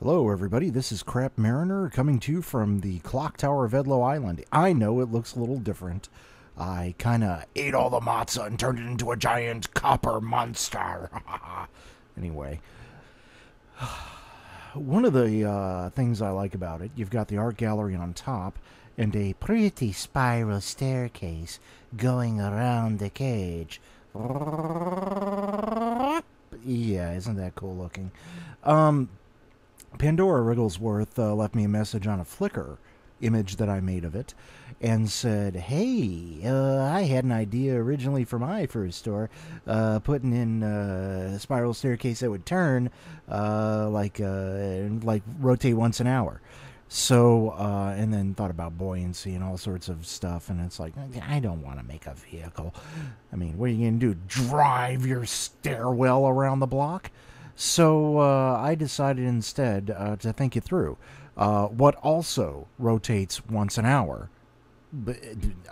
Hello, everybody. This is Crap Mariner coming to you from the clock tower of Edlow Island. I know it looks a little different. I kind of ate all the matzah and turned it into a giant copper monster. anyway, one of the uh, things I like about it, you've got the art gallery on top and a pretty spiral staircase going around the cage. Yeah, isn't that cool looking? Um, Pandora Wrigglesworth uh, left me a message on a Flickr image that I made of it and said, Hey, uh, I had an idea originally for my first store, uh, putting in uh, a spiral staircase that would turn, uh, like, uh, like rotate once an hour. So, and then thought about buoyancy and all sorts of stuff. And it's like, I don't want to make a vehicle. I mean, what are you going to do? Drive your stairwell around the block? So uh, I decided instead uh, to think it through. Uh, what also rotates once an hour?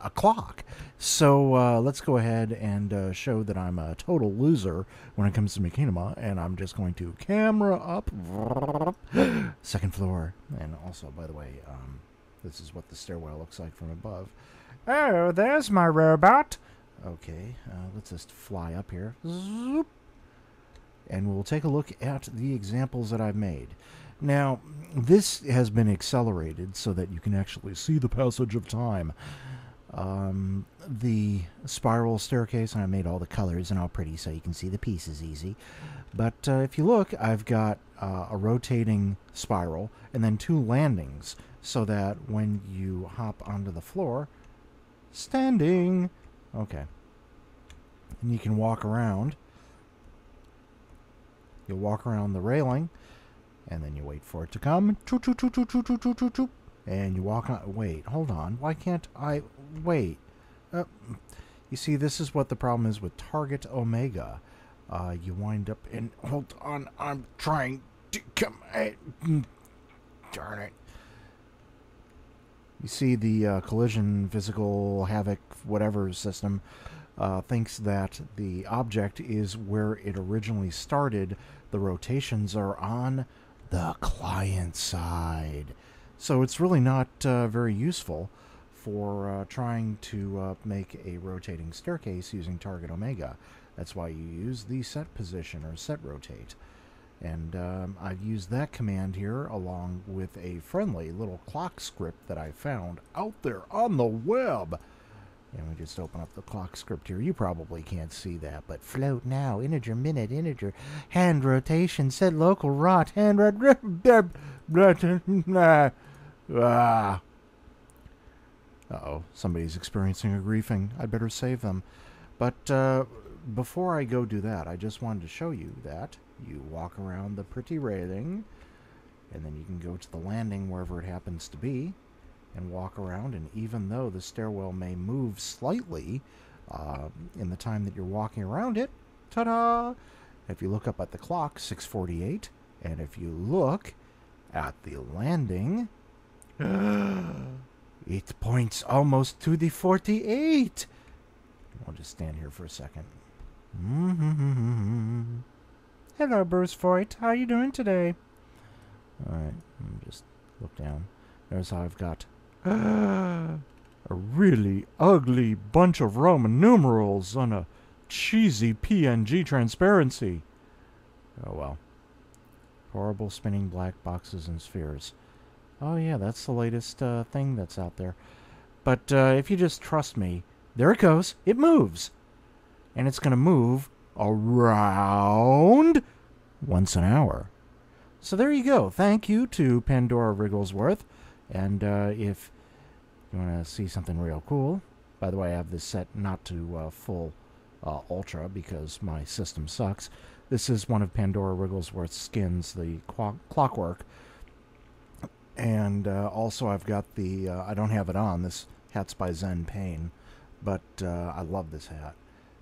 A clock. So uh, let's go ahead and uh, show that I'm a total loser when it comes to machinima, and I'm just going to camera up, second floor, and also, by the way, um, this is what the stairwell looks like from above. Oh, there's my robot. Okay, uh, let's just fly up here. Zoop and we'll take a look at the examples that I've made. Now, this has been accelerated so that you can actually see the passage of time. Um, the spiral staircase, and I made all the colors and all pretty so you can see the pieces easy. But uh, if you look, I've got uh, a rotating spiral and then two landings so that when you hop onto the floor, standing, okay, and you can walk around You'll walk around the railing, and then you wait for it to come. And you walk on. Wait, hold on. Why can't I wait? Uh, you see, this is what the problem is with Target Omega. Uh, you wind up in. Hold on, I'm trying to come. Mm, darn it. You see the uh, collision, physical, Havok, whatever system uh, thinks that the object is where it originally started. The rotations are on the client side. So it's really not uh, very useful for uh, trying to uh, make a rotating staircase using target omega. That's why you use the set position or set rotate. And um, I've used that command here along with a friendly little clock script that I found out there on the web. And we just open up the clock script here. You probably can't see that, but float now, integer, minute, integer, hand rotation, set local, rot, hand rot, ah. Uh-oh, somebody's experiencing a griefing. I'd better save them. But uh, before I go do that, I just wanted to show you that you walk around the pretty railing, and then you can go to the landing wherever it happens to be, and walk around. And even though the stairwell may move slightly uh, in the time that you're walking around it, ta-da! If you look up at the clock, 6:48, and if you look at the landing, it points almost to the 48. I'll just stand here for a 2nd Hello, Bruce Voigt. How are you doing today? All right, just look down. There's how I've got a really ugly bunch of Roman numerals on a cheesy PNG transparency. Oh well. Horrible spinning black boxes and spheres. Oh yeah, that's the latest uh, thing that's out there. But uh, if you just trust me, there it goes. It moves. And it's going to move around once an hour. So there you go. Thank you to Pandora Wrigglesworth. And uh, if you want to see something real cool, by the way, I have this set not to uh, full uh, ultra because my system sucks. This is one of Pandora Wrigglesworth's skins, the clockwork. And uh, also, I've got the, uh, I don't have it on, this hat's by Zen Pain, but uh, I love this hat.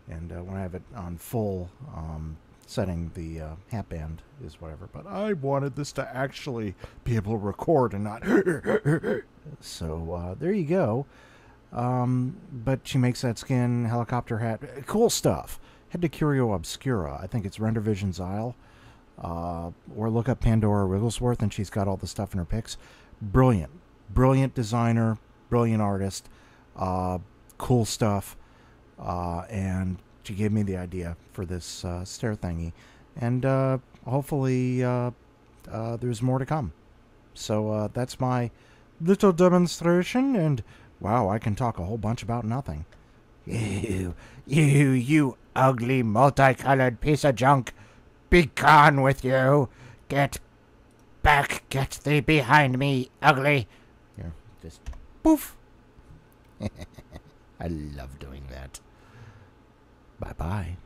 And uh, when I have it on full um, setting, the uh, hat band is whatever. But I wanted this to actually be able to record and not. so uh, there you go. Um, but she makes that skin helicopter hat. Cool stuff. Head to Curio Obscura. I think it's Render Vision's Isle. uh, or look up Pandora Wrigglesworth, and she's got all the stuff in her pics. Brilliant, brilliant designer, brilliant artist, uh, cool stuff, uh, and she gave me the idea for this uh, stair thingy, and uh, hopefully uh, uh, there's more to come. So uh, that's my little demonstration, and wow, I can talk a whole bunch about nothing. You, you, you ugly multicolored piece of junk! Be gone with you! Get back! Get thee behind me, ugly! Just poof! I love doing that. Bye bye.